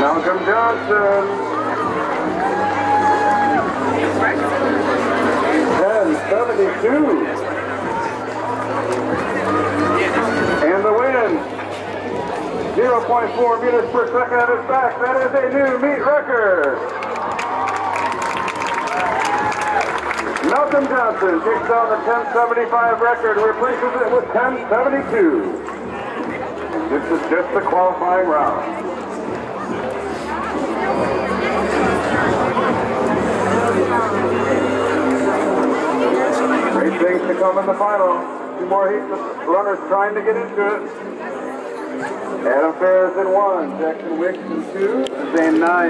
Malcolm Johnson. 10.4 meters per second at his back. That is a new meet record. Malcolm Johnson takes down the 1075 record, replaces it with 1072. This is just the qualifying round. Great things to come in the final. Two more heats runners trying to get into it. Adam Ferris in one, Jackson Wicks in two, Zane Nye